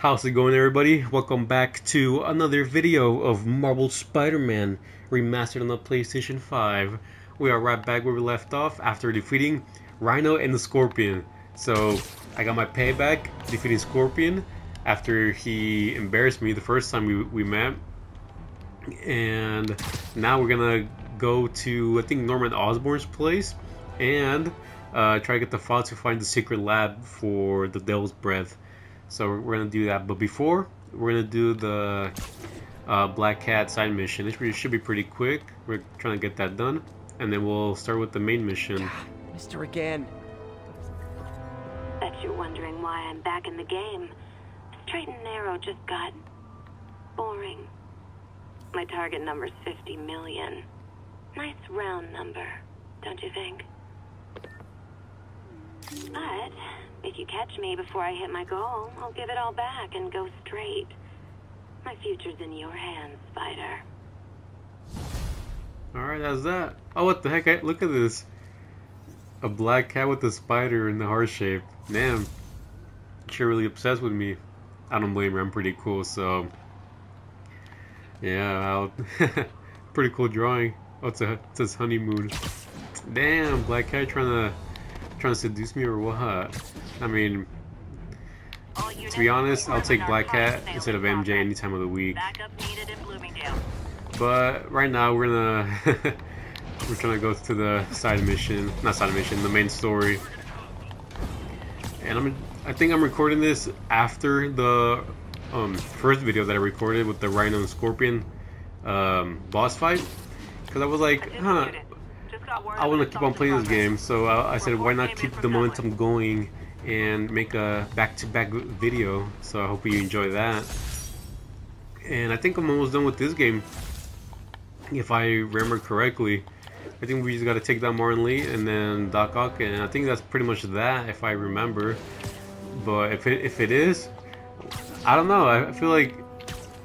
How's it going everybody? Welcome back to another video of Marvel Spider-Man remastered on the PlayStation 5. We are right back where we left off after defeating Rhino and the Scorpion. So I got my payback defeating Scorpion after he embarrassed me the first time we, we met. And now we're gonna go to I think Norman Osborn's place and uh, try to get the file to find the secret lab for the Devil's Breath. So we're gonna do that. But before, we're gonna do the uh, Black Cat side mission. It should be pretty quick. We're trying to get that done, and then we'll start with the main mission. Mr. Again. Bet you're wondering why I'm back in the game. Straight and narrow just got boring. My target number's 50 million. Nice round number, don't you think? But if you catch me before I hit my goal, I'll give it all back and go straight. My future's in your hands, Spider. Alright, that's that. Oh, what the heck? I, look at this. A black cat with a spider in the heart shape. Damn. She's really obsessed with me. I don't blame her. I'm pretty cool, so... Yeah, pretty cool drawing. Oh, it's a, it says honeymoon. Damn, black cat trying to trying to seduce me or what? I mean, to be honest, I'll take Black Cat instead of MJ any time of the week. But right now we're gonna we're gonna go to the side mission, not side mission, the main story. And I'm I think I'm recording this after the um, first video that I recorded with the Rhino and Scorpion um, boss fight, because I was like, huh, I want to keep on playing this game, so I, I, said why not keep the momentum going and make a back-to-back -back video. So I hope you enjoy that. And I think I'm almost done with this game, if I remember correctly. I think we just got to take down Martin Li and then Doc Ock, and I think that's pretty much that, if I remember. But if it if it is, I don't know. I feel like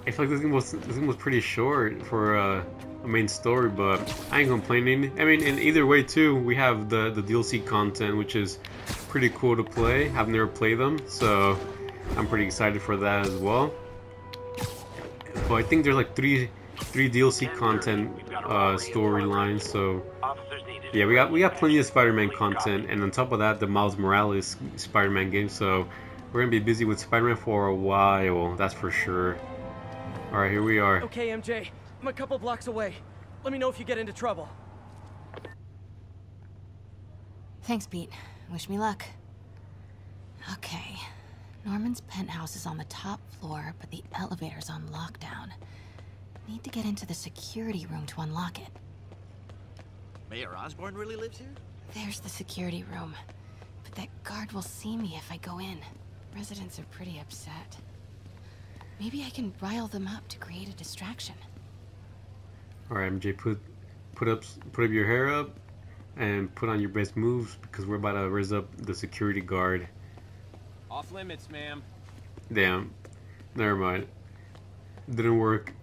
I feel like this game was this game was pretty short for. Uh, main story, but I ain't complaining. I mean, in either way too, we have the, the DLC content, which is pretty cool to play. I've never played them, so I'm pretty excited for that as well. But I think there's like three three DLC content uh, storylines, so yeah, we got we got plenty of Spider-Man content, and on top of that, the Miles Morales Spider-Man game. So we're gonna be busy with Spider-Man for a while, that's for sure. All right, here we are. Okay, MJ. I'm a couple blocks away. Let me know if you get into trouble. Thanks, Pete. Wish me luck. Okay. Norman's penthouse is on the top floor, but the elevator's on lockdown. Need to get into the security room to unlock it. Mayor Osborn really lives here? There's the security room. But that guard will see me if I go in. Residents are pretty upset. Maybe I can rile them up to create a distraction. All right, MJ, put put up put up your hair up and put on your best moves because we're about to raise up the security guard. Off limits, ma'am. Damn. Never mind. Didn't work.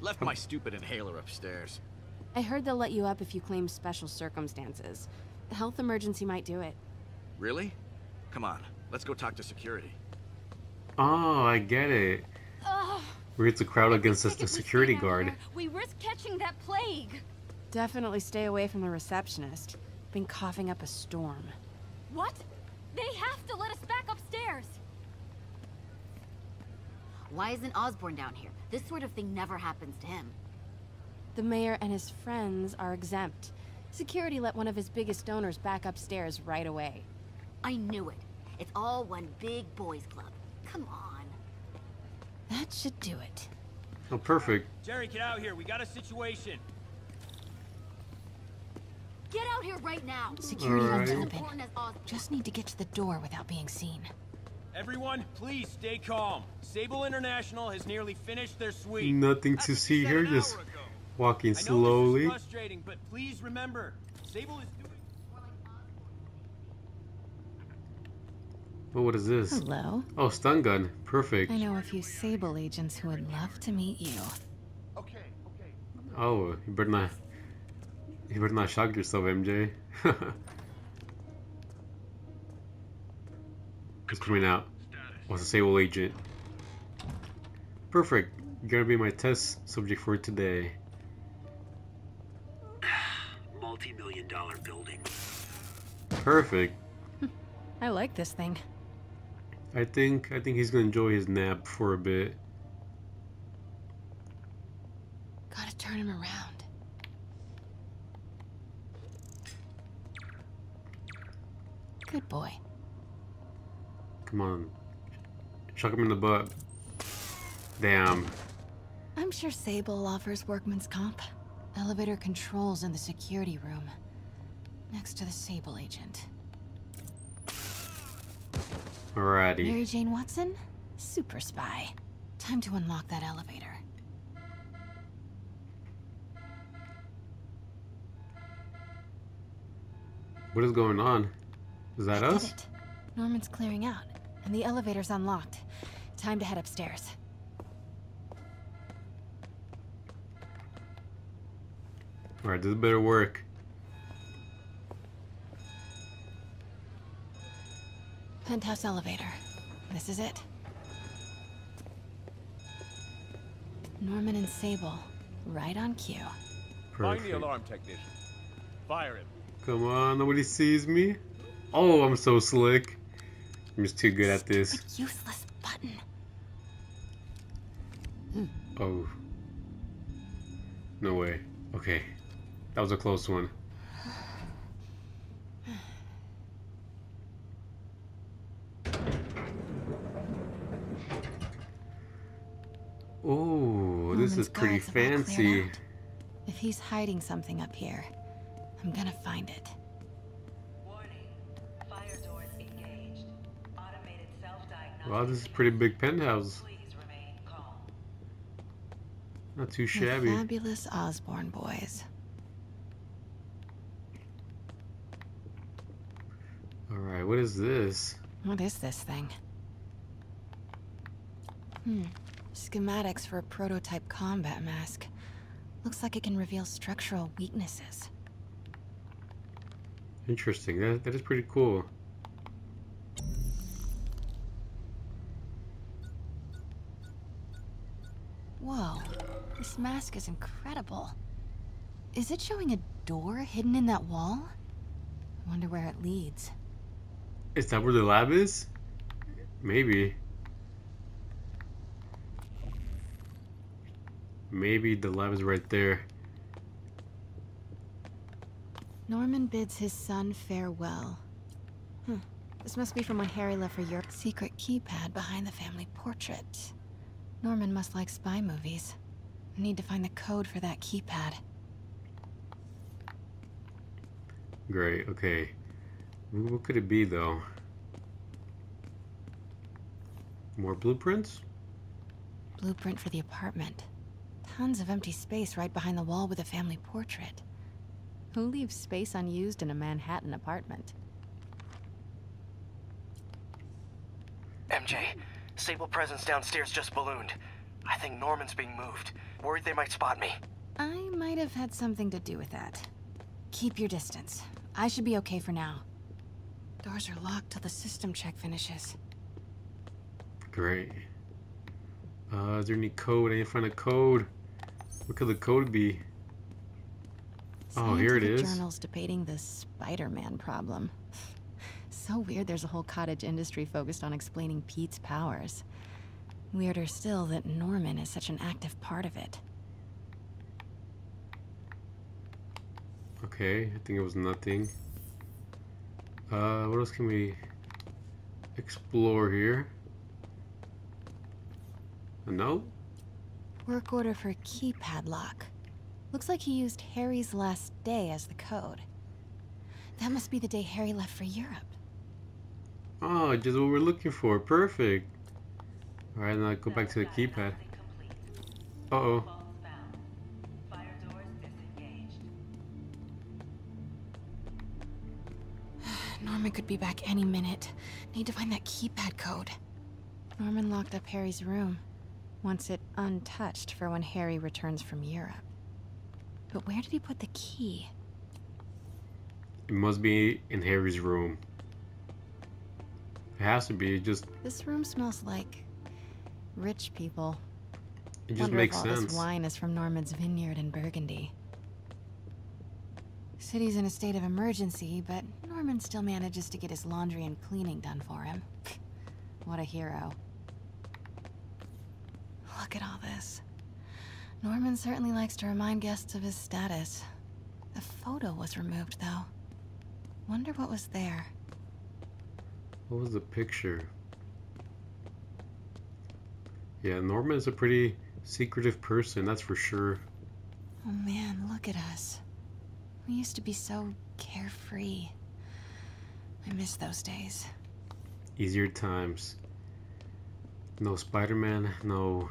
Left my stupid inhaler upstairs. I heard they'll let you up if you claim special circumstances. The health emergency might do it. Really? Come on, let's go talk to security. Oh, I get it. Ugh. We have to crowd against us the security guard. We risk catching that plague. Definitely stay away from the receptionist. Been coughing up a storm. What? They have to let us back upstairs. Why isn't Osborn down here? This sort of thing never happens to him. The mayor and his friends are exempt. Security let one of his biggest donors back upstairs right away. I knew it. It's all one big boys club. Come on. That should do it. Oh, perfect. Jerry, get out here. We got a situation. Get out here right now. Security right. open. Just need to get to the door without being seen. Everyone, please stay calm. Sable International has nearly finished their sweep. Nothing to see here, just walking slowly. I know this is frustrating, but please remember, Sable is Oh, what is this? Hello. Oh, stun gun. Perfect. I know a few Sable agents who would love to meet you. Okay, okay. Oh, you better not. You better not shock yourself, MJ. Who's coming out? Status. Was a Sable agent. Perfect. You're gonna be my test subject for today. Multi-million dollar building. Perfect. I like this thing. I think I think he's gonna enjoy his nap for a bit. Gotta turn him around. Good boy. Come on. Chuck him in the butt. Damn. I'm sure Sable offers workman's comp. Elevator controls in the security room. Next to the Sable agent. Alrighty. Mary Jane Watson? Super spy. Time to unlock that elevator. What is going on? Is that I us? it. Norman's clearing out, and the elevator's unlocked. Time to head upstairs. Alright, this better work. Penthouse elevator. This is it. Norman and Sable, right on cue. Find the alarm technician. Fire him. Come on, nobody sees me. Oh, I'm so slick. I'm just too good at this. Stupid useless button. Hmm. Oh. No way. Okay. That was a close one. Oh, this is pretty guards have all cleared fancy. If he's hiding something up here, I'm gonna find it. Warning. Fire doors engaged. Automated self-diagnostic. Wow, this is a pretty big penthouse. Please remain calm. Not too The shabby. fabulous Osborn boys. Alright, what is this? What is this thing? Hmm. Schematics for a prototype combat mask. Looks like it can reveal structural weaknesses. Interesting. That, that is pretty cool. Whoa. This mask is incredible. Is it showing a door hidden in that wall? I wonder where it leads. Is that where the lab is? Maybe. Maybe the lab is right there. Norman bids his son farewell. Hmm. This must be from when Harry left for Europe. Secret keypad behind the family portrait. Norman must like spy movies. Need to find the code for that keypad. Great, okay. What could it be though? More blueprints? Blueprint for the apartment. Tons of empty space right behind the wall with a family portrait. Who leaves space unused in a Manhattan apartment? MJ, Sable presence downstairs just ballooned. I think Norman's being moved. Worried they might spot me. I might have had something to do with that. Keep your distance. I should be okay for now. Doors are locked till the system check finishes. Great. Uh, is there any code? I need to find a code. What could the code be? Oh, here it is. Journals debating the Spider-Man problem. so weird there's a whole cottage industry focused on explaining Pete's powers. Weirder still that Norman is such an active part of it. Okay, I think it was nothing. Uh, what else can we explore here? A note? Work order for keypad lock. Looks like he used Harry's last day as the code. That must be the day Harry left for Europe. Oh, just what we're looking for. Perfect. Alright, now go back to the keypad. Uh oh. Phones found. Fire doors disengaged. Norman could be back any minute. Need to find that keypad code. Norman locked up Harry's room. Wants it untouched for when Harry returns from Europe. But where did he put the key? It must be in Harry's room. It has to be. It just This room smells like rich people. it just Wonder makes if all sense. this wine is from Norman's vineyard in Burgundy. City's in a state of emergency, but Norman still manages to get his laundry and cleaning done for him. what a hero. Look at all this. Norman certainly likes to remind guests of his status. The photo was removed, though. Wonder what was there. What was the picture? Yeah, Norman is a pretty secretive person, that's for sure. Oh man, look at us. We used to be so carefree. I miss those days. Easier times. No Spider-Man, no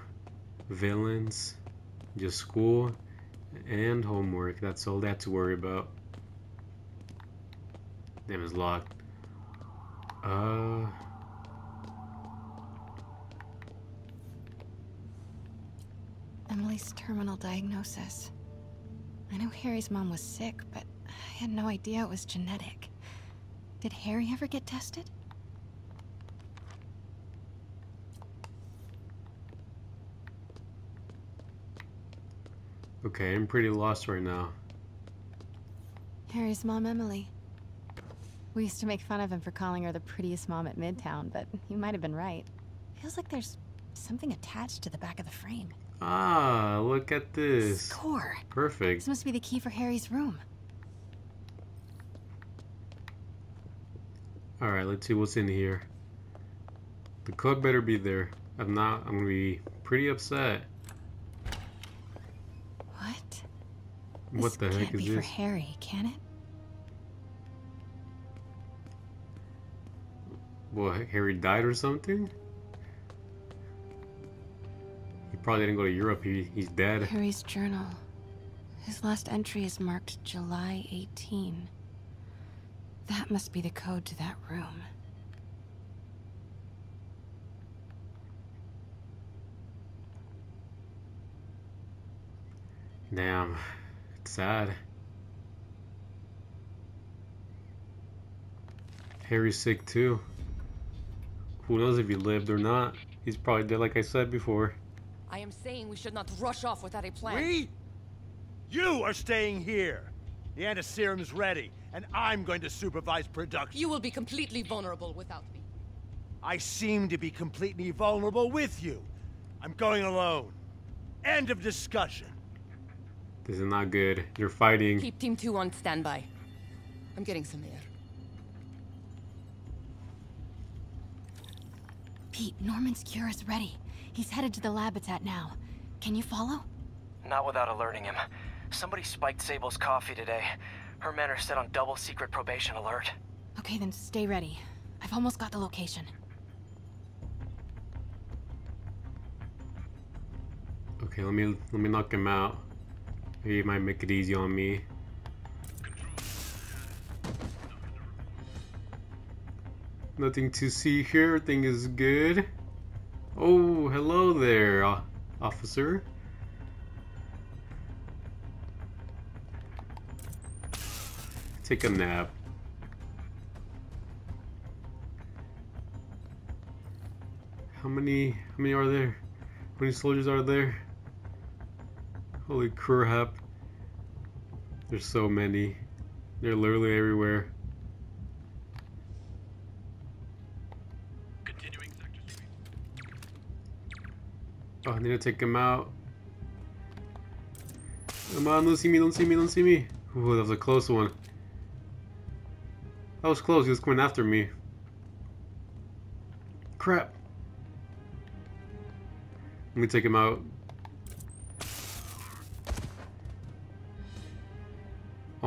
villains, just school and homework. That's all had to worry about. Damn, it's locked. Uh, Emily's terminal diagnosis. I know Harry's mom was sick, but I had no idea it was genetic. Did Harry ever get tested? Okay, I'm pretty lost right now. Harry's mom, Emily. We used to make fun of him for calling her the prettiest mom at Midtown, but he might have been right. Feels like there's something attached to the back of the frame. Ah, look at this. Score. Perfect. This must be the key for Harry's room. Alright, let's see what's in here. The code better be there. If not, I'm gonna be pretty upset. What? What this the heck can't is be for? Harry, can it? What, Harry died or something? He probably didn't go to Europe. He, he's dead. Harry's journal. His last entry is marked July 18. That must be the code to that room. Damn, sad. Harry's sick too. Who knows if he lived or not? He's probably dead, like I said before. I am saying we should not rush off without a plan. We? You are staying here. The antiserum's ready, and I'm going to supervise production. You will be completely vulnerable without me. I seem to be completely vulnerable with you. I'm going alone. End of discussion. This is not good. You're fighting. Keep Team 2 on standby. I'm getting some air. Pete, Norman's cure is ready. He's headed to the lab it's at now. Can you follow? Not without alerting him. Somebody spiked Sable's coffee today. Her men are set on double secret probation alert. Okay, then stay ready. I've almost got the location. Okay, let me let me knock him out. Maybe he might make it easy on me. Nothing to see here. Everything is good. Oh, hello there, officer. Take a nap. How many? How many are there? How many soldiers are there? Holy crap. There's so many. They're literally everywhere. Oh, I need to take him out. Come on, don't see me, don't see me, don't see me. Ooh, that was a close one. That was close, he was coming after me. Crap. Let me take him out.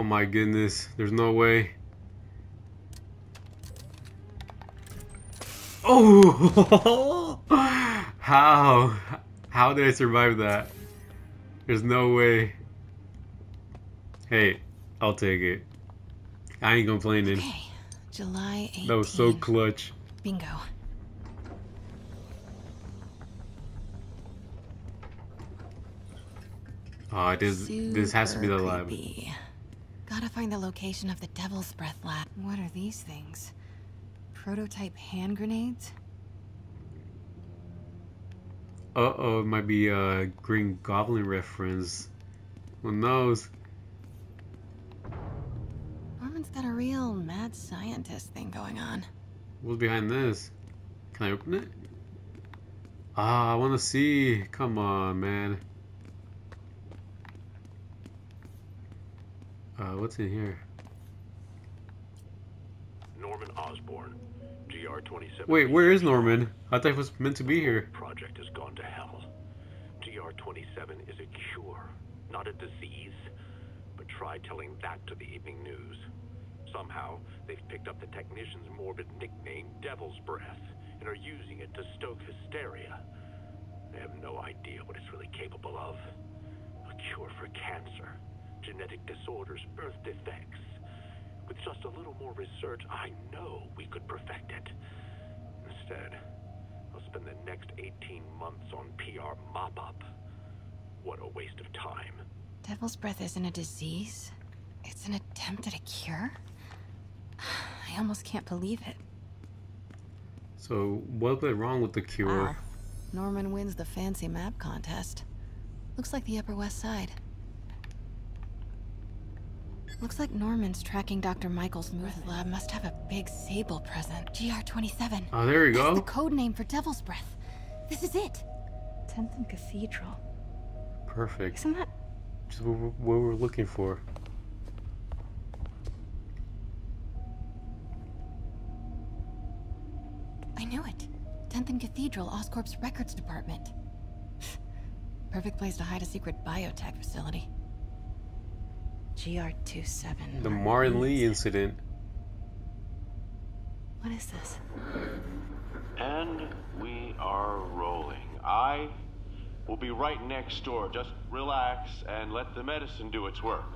Oh my goodness, there's no way. Oh! How? How did I survive that? There's no way. Hey, I'll take it. I ain't complaining. Okay, July 18. That was so clutch. Bingo. Oh, this this has to be the lab. creepy. Gotta find the location of the Devil's Breath lab. What are these things? Prototype hand grenades? Uh oh, it might be a Green Goblin reference. Who knows? Norman's got a real mad scientist thing going on. What's behind this? Can I open it? Ah, I want to see. Come on, man. Uh, what's in here? Norman Osborn, GR-27. Wait, where is Norman? I thought he was meant to be here. Project has gone to hell. GR-27 is a cure, not a disease. But try telling that to the evening news. Somehow, they've picked up the technician's morbid nickname, Devil's Breath, and are using it to stoke hysteria. They have no idea what it's really capable of. A cure for cancer, genetic disorders, birth defects. With just a little more research, I know we could perfect it. Instead, I'll spend the next 18 months on PR mop-up. What a waste of time. Devil's breath isn't a disease. It's an attempt at a cure? I almost can't believe it. So, what went wrong with the cure? Ah, Norman wins the fancy map contest. Looks like the Upper West Side. Looks like Norman's tracking Dr. Michael's move lab must have a big Sable present. GR27. Oh, there you That's go. the code name for Devil's Breath. This is it. 10th and Cathedral. Perfect. Isn't that Just what we're, what we're looking for. I knew it. 10th and Cathedral, Oscorp's records department. Perfect place to hide a secret biotech facility. GR27. The Martin Li incident. What is this? And we are rolling. I will be right next door. Just relax and let the medicine do its work.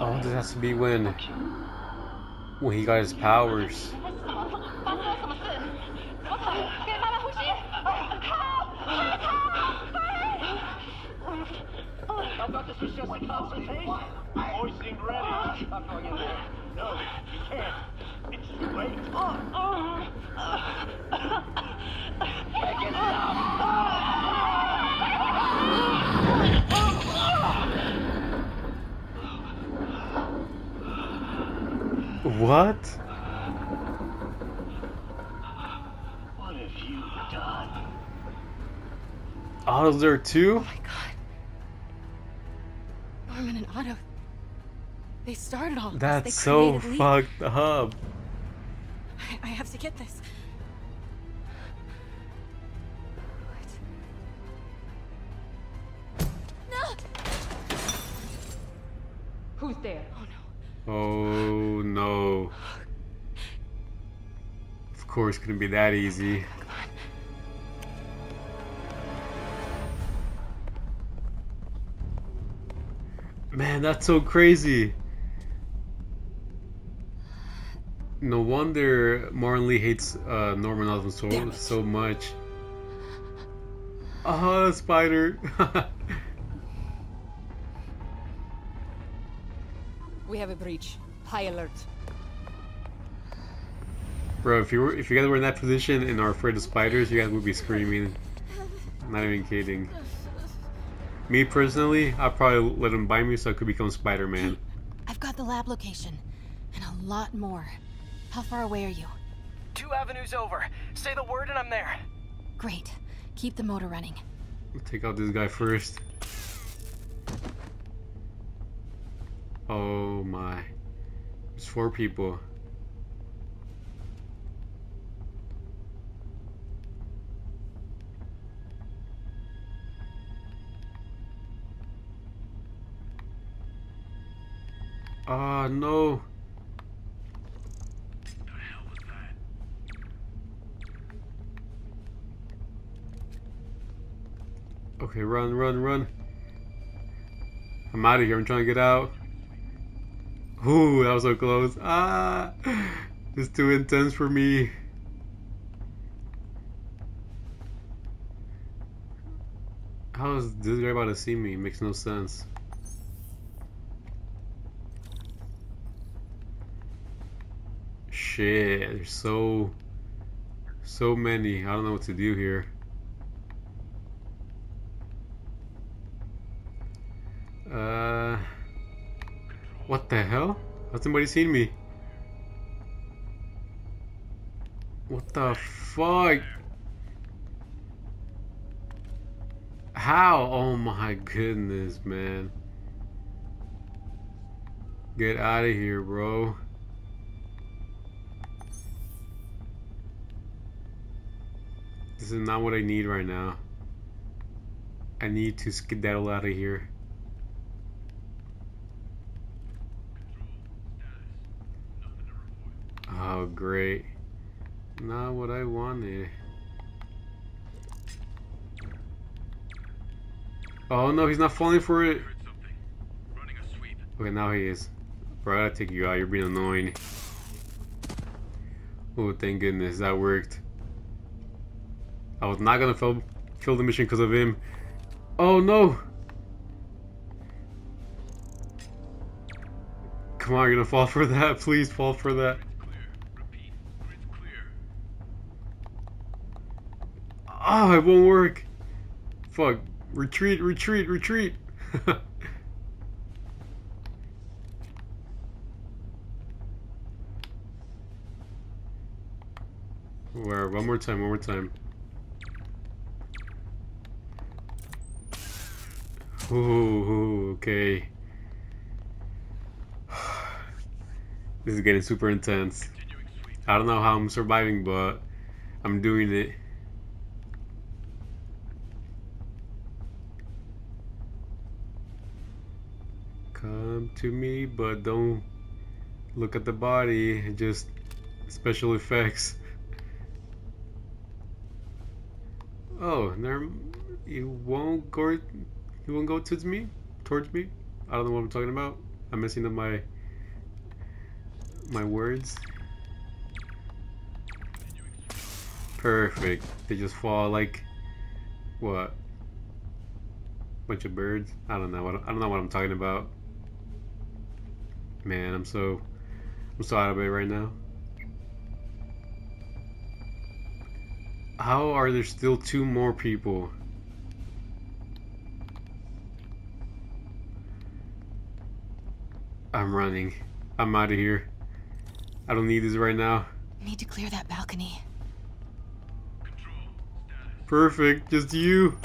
Oh, this has to be when when he got his powers. 发生了什么事？怎么？给妈妈呼吸！靠！靠！I've got to suggest my consultation. Always seemed ready. I'm going in there. No, you can't. It's too late. What have you done? Otto's there too? Oh Norman and Otto. They started all. That's They so created Li. fucked up. I, I have to get this. No! Who's there? Oh no. Oh no. Of course, couldn't be that easy. Man, that's so crazy. No wonder Martin Li hates uh, Norman Osborn so, so much. Ah, spider. We have a breach. High alert. Bro, if you were if you guys were in that position and are afraid of spiders, you guys would be screaming. I'm not even kidding. Me personally, I'd probably let him buy me so I could become Spider-Man. I've got the lab location. And a lot more. How far away are you? Two avenues over. Say the word and I'm there. Great. Keep the motor running. We'll Take out this guy first. Oh my. There's four people. No. Okay, run, run, run. I'm out of here. I'm trying to get out. Ooh, that was so close. Ah, it's too intense for me. How is this guy about to see me? It Makes no sense. Shit. There's so so many. I don't know what to do here. Uh what the hell? Has somebody seen me? What the fuck? How? Oh my goodness, man. Get out of here, bro. This is not what I need right now. I need to skedaddle out of here. Oh, great. Not what I wanted. Oh no, he's not falling for it. Okay, now he is. Bro, I gotta take you out. You're being annoying. Oh, thank goodness. That worked. I was not gonna fail, fail the mission because of him. Oh no! Come on, you're gonna fall for that. Please fall for that. Oh, it won't work. Fuck. Retreat, retreat, retreat. Where? One more time, one more time. Ooh, okay. This is getting super intense. I don't know how I'm surviving, but I'm doing it. Come to me, but don't look at the body, just special effects. Oh, there, you won't go, you won't go towards me, towards me. I don't know what I'm talking about. I'm messing up my my words. Perfect. They just fall like what? Bunch of birds. I don't know. What, I don't know what I'm talking about. Man, I'm so I'm so out of it right now. How are there still two more people? I'm running. I'm out of here. I don't need this right now. Need to clear that balcony. Perfect. Just you.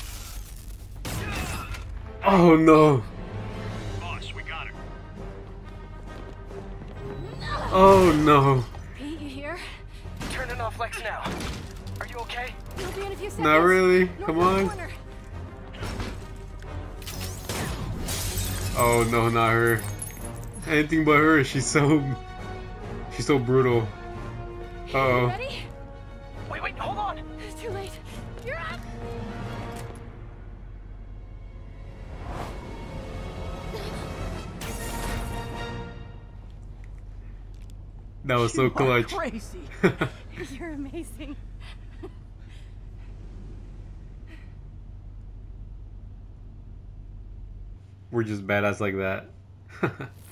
Oh no. Boss, we got her. Oh no. Pete, you here? Turning off Lex now. Are you okay? You'll be in a few seconds. Not really. North Come on. corner. Oh no, not her. Anything but her. She's so she's so brutal. Uh oh. Ready? Wait, wait, hold on. It's too late. You're up. That was so You are clutch. crazy. You're amazing. We're just badass like that.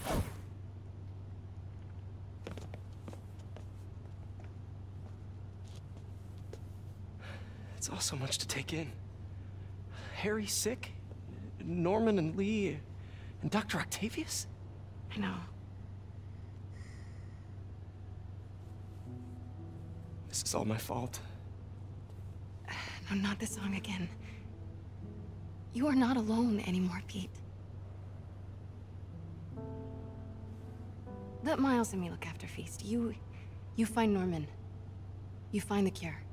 so much to take in. Harry sick, Norman and Li, and Dr. Octavius? I know. This is all my fault. No, not the song again. You are not alone anymore, Pete. Let Miles and me look after Feast. You... you find Norman. You find the cure.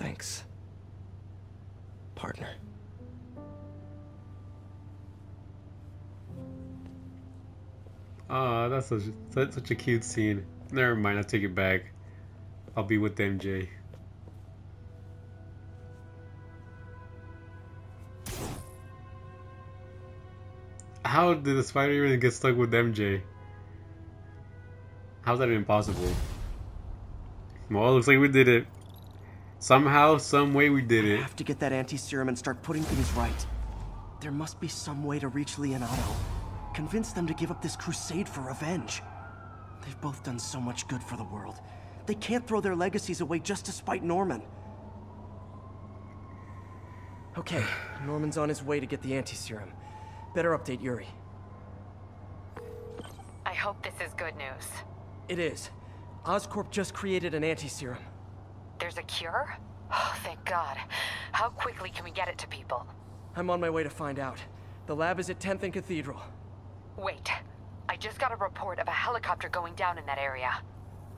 Thanks. Partner. Ah, that's such, that's such a cute scene. Never mind, I'll take it back. I'll be with MJ. How did the spider even get stuck with MJ? How's that even possible? Well, looks like we did it. Somehow, some way we did it. I it. have to get that anti-serum and start putting things right. There must be some way to reach Li and Otto. Convince them to give up this crusade for revenge. They've both done so much good for the world. They can't throw their legacies away just to spite Norman. Okay, Norman's on his way to get the anti-serum. Better update Yuri. I hope this is good news. It is. Oscorp just created an anti-serum. There's a cure? Oh, thank God. How quickly can we get it to people? I'm on my way to find out. The lab is at 10th and Cathedral. Wait. I just got a report of a helicopter going down in that area.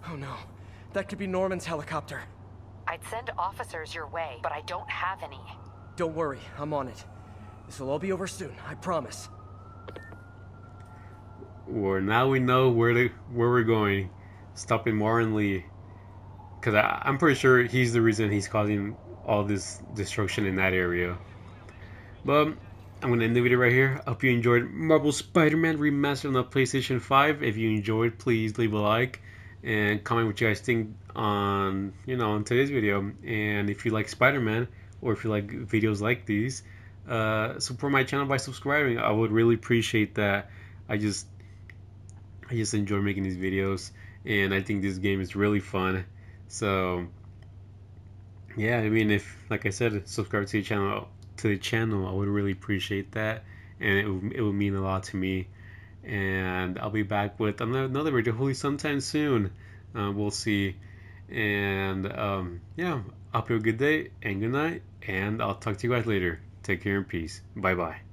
Oh no. That could be Norman's helicopter. I'd send officers your way, but I don't have any. Don't worry, I'm on it. This will all be over soon, I promise. Well, now we know where to where we're going. Stopping Warren Lee. Because I'm pretty sure he's the reason he's causing all this destruction in that area. But I'm to end the video right here. I hope you enjoyed Marvel Spider-Man Remastered on the PlayStation 5. If you enjoyed, please leave a like and comment what you guys think on, you know, on today's video. And if you like Spider-Man or if you like videos like these, uh, support my channel by subscribing. I would really appreciate that. I just I just enjoy making these videos and I think this game is really fun. So yeah, I mean if like I said, subscribe to the channel to the channel, I would really appreciate that and it would, it would mean a lot to me. And I'll be back with another video hopefully sometime soon. Uh, we'll see. And um, yeah, hope you have a good day and good night. And I'll talk to you guys later. Take care and peace. Bye bye.